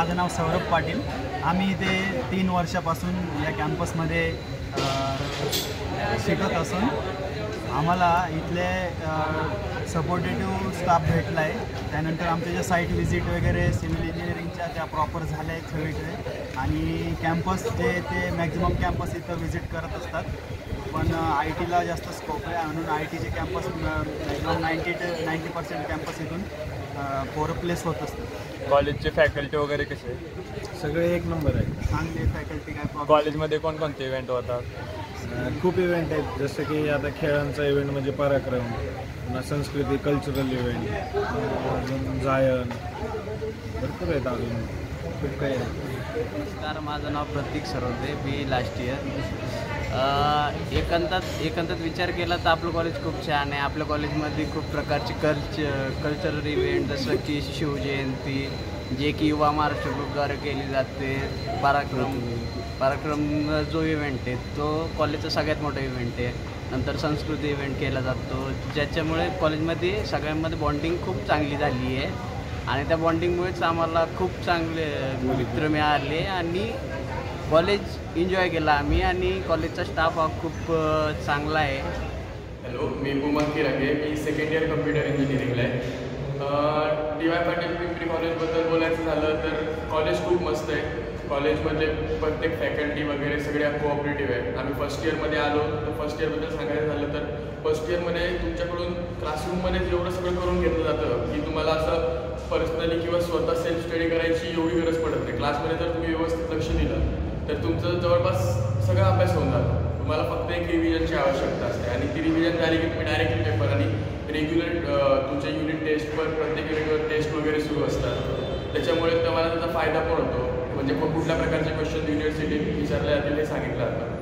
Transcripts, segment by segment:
माझं नाव सौरभ पाटील. आम्ही इथे तीन वर्षापासून या कॅम्पसमध्ये शिकत असून आम्हाला इथले सपोर्टेटिव्ह स्टाफ भेटला आहे त्यानंतर आमच्या ज्या साईट व्हिजिट वगैरे सिव्हिल इंजिनिअरिंगच्या त्या प्रॉपर झाल्या आहेत सगळीकडे आणि कॅम्पस जे ते मॅक्झिमम कॅम्पस इथं व्हिजिट करत असतात. पण आय टीला जास्त स्कोप आहे म्हणून आय टीचे campus maximum ninety two ninety percent campus इथून अ, पोरं प्लेस होत असतात कॉलेजचे फॅकल्टी वगैरे कसे आहे? सगळे एक नंबर आहे चांगले फॅकल्टी काय कॉलेजमध्ये कोणकोणते इव्हेंट होतात? खूप इव्हेंट आहेत. जसं की आता खेळांचा इव्हेंट म्हणजे पराक्रम पुन्हा संस्कृती कल्चरल इव्हेंट अजून जायन. भरपूर आहेत अजून. खूप काही आहे नमस्कार माझं नाव Prateek Sarode. B last year एकांतात एकांतात विचार केला तर आपलं कॉलेज खूप छान आहे. आपल्या कॉलेजमध्ये खूप प्रकारचे कल्च कल्चरल इव्हेंट जसं की शिवजयंती जे की युवा महाराष्ट्र ग्रुपद्वारे केली जाते. पराक्रम पराक्रम जो इव्हेंट आहे तो कॉलेजचा सगळ्यात मोठा इव्हेंट आहे. नंतर संस्कृती इव्हेंट केला जातो. ज्याच्यामुळे कॉलेजमध्ये सगळ्यांमध्ये बॉन्डिंग खूप चांगली झाली आहे. आणि त्या बॉन्डिंगमुळेच आम्हाला खूप चांगले मित्र मिळाले आणि कॉलेज एन्जॉय केला. आम्ही आणि कॉलेजचा स्टाफ हा खूप चांगला आहे. हॅलो मी उमंग किरागे मी सेकंड इयर कम्प्युटर इंजिनिअरिंगला आहे. डी वाय पाटील पिंपरी कॉलेजबद्दल बोलायचं झालं तर कॉलेज खूप मस्त आहे. कॉलेजमध्ये प्रत्येक फॅकल्टी वगैरे सगळ्या कोऑपरेटिव्ह आहे आम्ही फर्स्ट इयरमध्ये आलो तर फर्स्ट इयरबद्दल सांगायचं झालं तर फर्स्ट इयरमध्ये तुमच्याकडून क्लासरूममध्ये जेवढं सगळं करून घेतलं जातं की तुम्हाला असं पर्सनली किंवा स्वतः सेल्फ स्टडी करायची एवढी गरज पडत नाही. क्लासमध्ये जर तुम्ही व्यवस्थित लक्ष दिलं तर तुमचं जवळपास सगळा अभ्यास होऊन जातो. तुम्हाला फक्त एक रिव्हिजनची आवश्यकता असते. आणि ती रिव्हिजन झाली की तुम्ही डायरेक्टली पेपर आणि रेग्युलर तुमच्या युनिट टेस्टवर प्रत्येक युनिटवर टेस्ट वगैरे सुरू असतात. त्याच्यामुळे तुम्हाला त्याचा फायदा पण होतो. म्हणजे मग कुठल्या प्रकारचे क्वेश्चन युनिव्हर्सिटी विचारले जातील हे सांगितलं जातं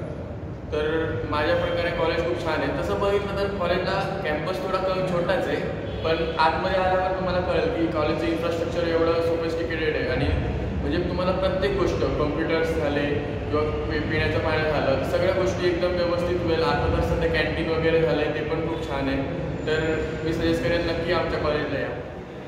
तर माझ्या प्रकारे कॉलेज खूप छान आहे. तसं बघितलं तर कॉलेजला कॅम्पस थोडा कमी छोटाच आहे. पण आतमध्ये आल्यावर तुम्हाला कळेल की कॉलेजचं इन्फ्रास्ट्रक्चर एवढं सोफिस्टिकेटेड आहे. म्हणजे तुम्हाला प्रत्येक गोष्ट कम्प्युटर्स झाले किंवा पिण्याचं पाणी झालं सगळ्या गोष्टी एकदम व्यवस्थित होईल. आता तर सध्या कॅन्टीन वगैरे झालं आहे ते पण खूप छान आहे. तर मी सजेस्ट करेन नक्की आमच्या कॉलेजला या.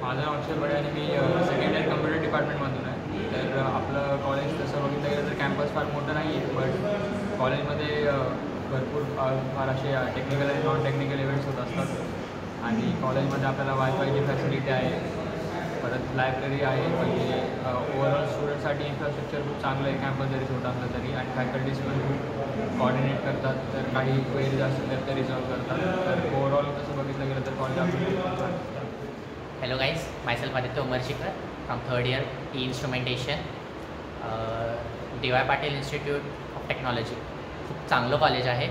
माझं नाव अक्षर बडे आणि मी सेकंड इयर कम्प्युटर डिपार्टमेंटमधून आहे. तर आपलं कॉलेज तसं बघितलं गेलं तर कॅम्पस फार मोठं नाही आहे बट कॉलेजमध्ये भरपूर फार फार असे टेक्निकल आणि नॉन टेक्निकल इव्हेंट्स होत असतात. आणि कॉलेजमध्ये आपल्याला वायफायची फॅसिलिटी आहे. परत लायब्ररी आहे म्हणजे ओवरऑल स्टुडंटसाठी इन्फ्रास्ट्रक्चर खूप चांगलं आहे कॅम्पस जरी छोटा असलं तरी. आणि फॅकल्टीज पण खूप कॉर्डिनेट करतात तर काही क्वेरीज असतील तर ते रिझॉल्व करतात. तर ओवरऑल कसं बघितलं गेलं तर college hello guys myself Aditya Hello from third year T instrumentation D Y Patil institute of technology खूप चांगलं कॉलेज आहे.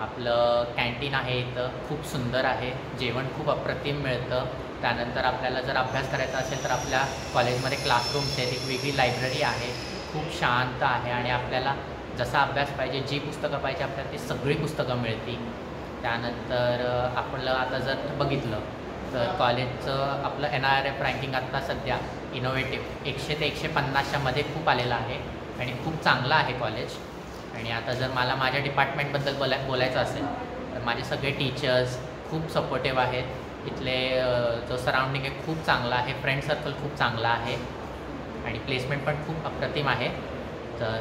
आपलं कॅन्टीन आहे इथं खूप सुंदर आहे जेवण खूप अप्रतिम मिळतं. त्यानंतर आपल्याला जर अभ्यास करायचा असेल तर आपल्या कॉलेजमध्ये क्लासरूम्स आहेत एक वेगळी लायब्ररी आहे. खूप शांत आहे आणि आपल्याला जसा अभ्यास पाहिजे जी पुस्तकं पाहिजे आपल्याला ती सगळी पुस्तकं मिळतील. त्यानंतर आपलं आता जर बघितलं तर कॉलेजचं आपलं एन आर एफ रँकिंग आत्ता सध्या इनोव्हेटिव्ह एकशे ते एकशे पन्नासच्यामध्ये खूप आलेलं आहे आणि खूप चांगलं आहे कॉलेज. आणि आता जर मला माझ्या डिपार्टमेंटबद्दल बोलाय बोलायचं असेल तर माझे सगळे टीचर्स खूप सपोर्टिव्ह आहेत. इथले जो सराउंडिंग आहे खूप चांगला आहे. फ्रेंड सर्कल खूप चांगला आहे. आणि प्लेसमेंट पण खूप अप्रतिम आहे. तर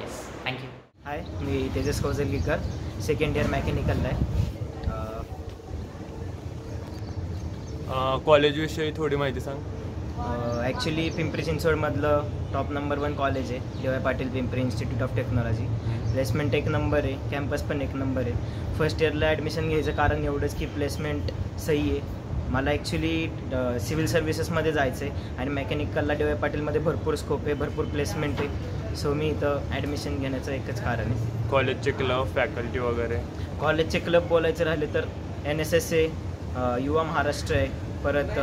येस थँक्यू हाय मी तेजस कौजलगीकर सेकंड इयर मेकॅनिकलला आहे. कॉलेजविषयी थोडी माहिती सांग. ॲक्च्युली पिंपरी चिंचवडमधलं टॉप नंबर वन कॉलेज आहे D Y Patil Pimpri institute of technology placement एक नंबर आहे कॅम्पस पण एक नंबर आहे. फर्स्ट इयरला ॲडमिशन घ्यायचं कारण एवढंच की प्लेसमेंट सही आहे. मला ॲक्च्युली सिव्हिल सर्व्हिसेसमध्ये जायचं आहे आणि मेकॅनिकलला डी वाय पाटीलमध्ये भरपूर स्कोप आहे भरपूर प्लेसमेंट आहे. सो मी इथं ॲडमिशन घेण्याचं एकच कारण आहे. कॉलेजचे क्लब फॅकल्टी वगैरे? कॉलेजचे क्लब बोलायचे राहिले तर एन एस एस आहे युवा महाराष्ट्र आहे. परत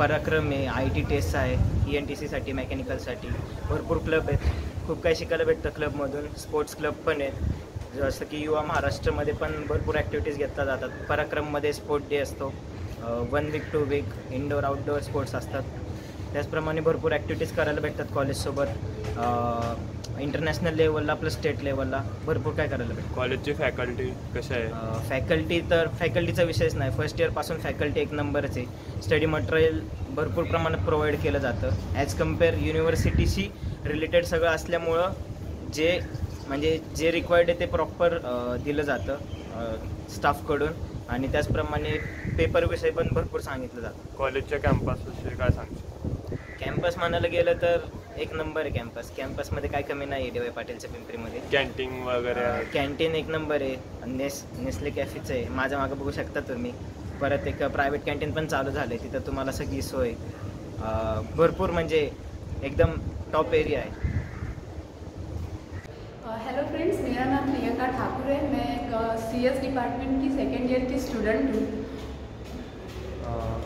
पराक्रम आहे आय टी टेस्ट आहे ई एन टी सीसाठी मेकॅनिकलसाठी भरपूर क्लब आहेत. खूप काही शिकायला भेटतं क्लबमधून स्पोर्ट्स क्लब पण आहेत. जसं की युवा महाराष्ट्रामध्ये पण भरपूर ॲक्टिव्हिटीज घेतल्या जातात. पराक्रममध्ये स्पोर्ट डे असतो. One week two week indoor outdoor sports असतात. त्याचप्रमाणे भरपूर ॲक्टिव्हिटीज करायला भेटतात कॉलेजसोबत इंटरनॅशनल लेवलला प्लस स्टेट लेवलला भरपूर काय करायला भेटतं. कॉलेजची फॅकल्टी कशी आहे? फॅकल्टी तर फॅकल्टीचा विषयच नाही. फर्स्ट इयरपासून फॅकल्टी एक नंबरच आहे. स्टडी मटेरियल भरपूर प्रमाणात प्रोव्हाइड केलं जातं. ॲज कंपेअर युनिव्हर्सिटीशी रिलेटेड सगळं असल्यामुळं जे म्हणजे जे रिक्वायर्ड आहे ते प्रॉपर दिलं जातं स्टाफकडून आणि त्याचप्रमाणे पेपरविषयी पण भरपूर सांगितलं जातं. कॉलेजच्या कॅम्पसविषयी काय सांगशील? कॅम्पस म्हणायला गेलं तर एक नंबर आहे कॅम्पस कॅम्पसमध्ये काय कमी नाही आहे डी वाय पाटीलच्या पिंपरीमध्ये. कॅन्टीन वगैरे आहे. कॅन्टीन एक नंबर आहे. नेस नेसले कॅफेचं आहे. माझ्या मागं बघू शकता तुम्ही. परत एक प्रायव्हेट कॅन्टीन पण चालू झालं आहे तिथं तुम्हाला सगळी सोय. भरपूर म्हणजे एकदम टॉप एरिया आहे. हेलो फ्रेंड्स मेरा नाम प्रियंका ठाकुर है. मैं सी एस डिपार्टमेंट की सेकेंड ईयर की स्टूडेंट हूँ.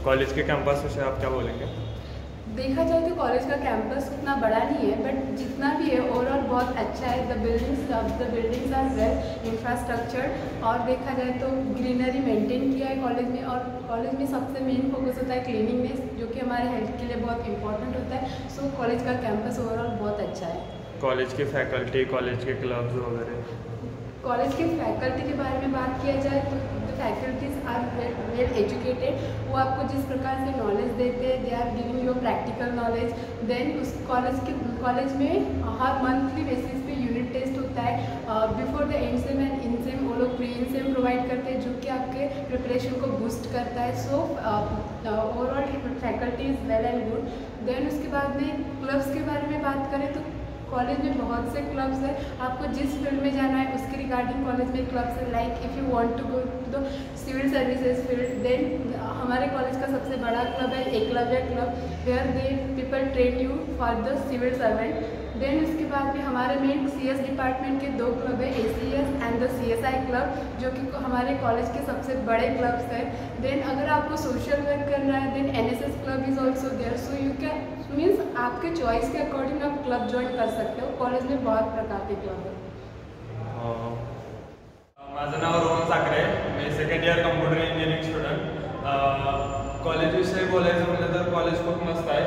कॉलेज के कैंपस विषय आप क्या बोलेंगे? देखा जाए तो कॉलेज का कैंपस उतना बड़ा नहीं है बट जितना भी है ओवरऑल बहुत अच्छा है। The buildings the buildings are well infrastructure और देखा जाए तो ग्रीनरी मेंटेन किया है कॉलेज में और कॉलेज में सबसे मेन फोकस होता है क्लीनिंगनेस जो कि हमारे हेल्थ के लिए बहुत इंपॉर्टेंट होता है। सो कॉलेज का कैंपस ओवरऑल बहुत अच्छा है। कॉलेज की फैकल्टी कॉलेज के क्लब्स वगैरह। कॉलेज के फैकल्टी के बारे में बात किया जाए तो फैकल्टीज आर वेल एजुकेटेड वो आपको जिस प्रकार से नॉलेज देते हैं they are giving your practical knowledge then use college के कॉलेज में हर मंथली बेसिस पे यूनिट टेस्ट होता है। Before the end sem and in sem वो लोग प्री इन सेम प्रोवाइड करते हैं, जो कि आपके प्रिपरेशन को बूस्ट करता है। So overall faculty is well and good then उसके बाद में क्लब्स के बारे में बात करें तो कॉलेज में बहुत से क्लब्स हैं। आपको जिस फ़ील्ड में जाना है, उसके रिगार्डिंग कॉलेज में क्लब्स है। Like if you want to go the civil services field then हमारे कॉलेज का सबसे बड़ा क्लब है, Eklavya club where they people train you for the civil servant then उसके बाद भी हमारे मेन सी एस डिपार्टमेंट के दो क्लब है A C S and the C S I club जो कि हमारे कॉलेज के सबसे बड़े क्लब्स हैं. देन अगर आपको सोशल वर्क करना है then N S S club is also there so you can means आपके चॉइस के अकॉर्डिंग आप क्लब ज्वाइन कर सकते हो. कॉलेज में बहुत प्रकार के क्लब हैं। माझं नाव रोहन साखरे. मी second year computer engineering student कॉलेजविषयी बोलायचं म्हटलं तर कॉलेज खूप मस्त आहे.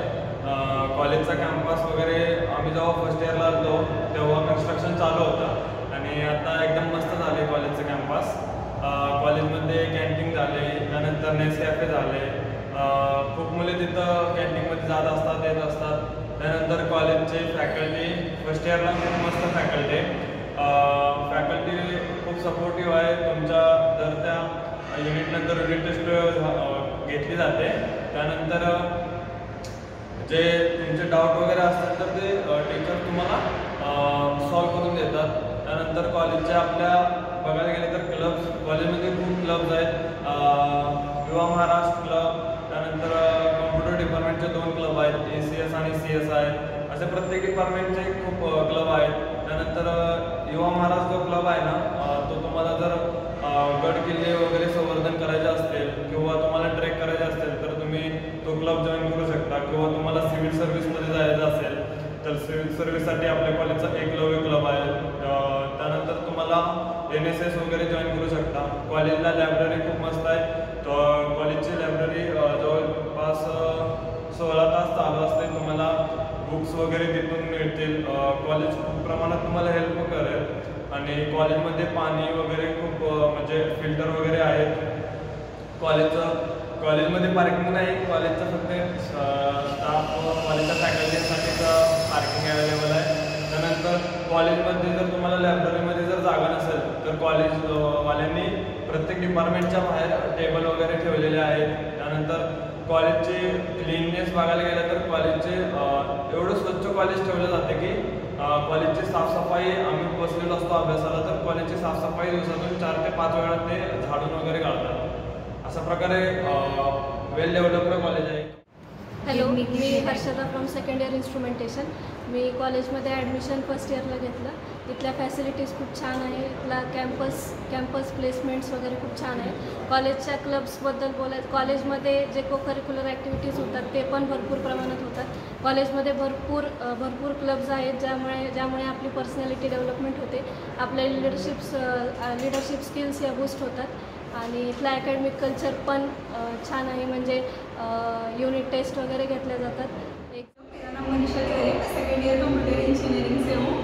कॉलेजचा कॅम्पस वगैरे आम्ही जेव्हा फर्स्ट इयरला आलो तेव्हा कन्स्ट्रक्शन चालू होतं. आणि आता एकदम मस्त झाले कॉलेजचं कॅम्पस कॉलेजमध्ये कॅन्टीन झाले त्यानंतर नेस कॅफे झाले. खूप मुले तिथं कॅन्टीनमध्ये जात असतात येत असतात. त्यानंतर कॉलेजचे फॅकल्टी फर्स्ट इयरला खूप मस्त फॅकल्टी फॅकल्टी सपोर्टिव्ह आहे. तुमच्या जर त्या युनिटनंतर युनिट टेस्ट घेतली जाते. त्यानंतर जे तुमचे डाऊट वगैरे असतात तर ते टीचर तुम्हाला सॉल्व करून देतात. त्यानंतर कॉलेजच्या आपल्या बघायला गेले तर क्लब्स कॉलेजमध्ये खूप क्लब्स आहेत. युवा महाराष्ट्र क्लब त्यानंतर कॉम्प्युटर डिपार्टमेंटचे दोन क्लब आहेत. ए सी एस आणि सी एस आय असे प्रत्येक डिपार्टमेंटचे खूप क्लब आहेत. त्यानंतर युवा महाराज जो क्लब आहे ना तो तुम्हाला जर गड किल्ले वगैरे संवर्धन करायचे असतील किंवा तुम्हाला ट्रेक करायचे असतील तर तुम्ही तो क्लब जॉईन करू शकता किंवा तुम्हाला सिव्हिल सर्व्हिसमध्ये जायचं असेल तर सिव्हिल सर्व्हिससाठी आपल्या कॉलेजचा एकलव्य क्लब आहे. त्यानंतर तुम्हाला एन एस एस वगैरे जॉईन करू शकता. कॉलेजला लायब्ररी खूप मस्त आहे. तर कॉलेजची लायब्ररी जवळपास सोळा तास चालू असते. तुम्हाला बुक्स वगैरे तिथून मिळतील. कॉलेज खूप प्रमाणात तुम्हाला हेल्प करेल. आणि कॉलेजमध्ये पाणी वगैरे खूप म्हणजे फिल्टर वगैरे आहेत. कॉलेजचं कॉलेजमध्ये पार्किंग नाही कॉलेजचं फक्त स्टाफ कॉलेजच्या फॅकल्टीसाठीच पार्किंग अवेलेबल आहे. त्यानंतर कॉलेजमध्ये जर तुम्हाला लायब्ररीमध्ये जर जागा नसेल तर कॉलेजवाल्यांनी प्रत्येक डिपार्टमेंटच्या बाहेर टेबल वगैरे ठेवलेले आहेत. त्यानंतर कॉलेजचे क्लीननेस बघायला गेलं तर कॉलेजचे एवढं स्वच्छ कॉलेज ठेवलं जातं की कॉलेजची साफसफाई आम्ही बसलेलो असतो अभ्यासाला तर कॉलेजची साफसफाई दिवसातून चार ते पाच वेळा ते झाडून वगैरे काढतात. अशा प्रकारे वेल डेव्हलप्ड कॉलेज आहे. Hello me Harshada from second year instrumentation मी कॉलेजमध्ये ॲडमिशन फर्स्ट इयरला घेतलं. इथल्या फॅसिलिटीज खूप छान आहे. इथला कॅम्पस कॅम्पस प्लेसमेंट्स वगैरे खूप छान आहे. कॉलेजच्या क्लब्सबद्दल बोलायचं कॉलेजमध्ये जे को करिक्युलर ॲक्टिव्हिटीज होतात ते पण भरपूर प्रमाणात होतात. कॉलेजमध्ये भरपूर भरपूर क्लब्स आहेत ज्यामुळे ज्यामुळे आपली पर्सनॅलिटी डेव्हलपमेंट होते. आपल्या लिडरशिप्स लिडरशिप स्किल्स या बूस्ट होतात. आणि इथलं कल्चर अ, छान आहे. म्हणजे युनिट टेस्ट वगैरे घेतल्या जातात. Manisha Tiwari second year computer engineering से हूँ.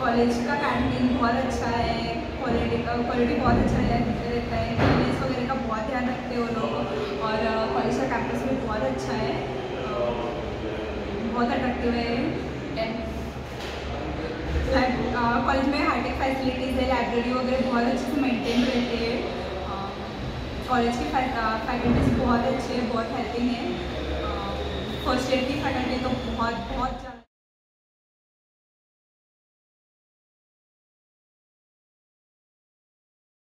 कॉलेज का कैंटीन बहुत अच्छा है क्वालिटी का क्वालिटी बहुत अच्छा है रहता है. वगैरह का बहुत ध्यान रखते हैं लोग. और कॉलेज का कैंपस भी बहुत अच्छा है. बहुत अट्रैक्टिव है. कॉलेज में हाईटेक फैसिलिटीज़ है. लाइब्रेरी वगैरह बहुत अच्छे से मेंटेन रहते हैं. कॉलेज की फैकल्टीज बहुत अच्छे हैं बहुत हेल्पिंग है। फर्स्ट ईयर की फैकल्टी तो बहुत बहुत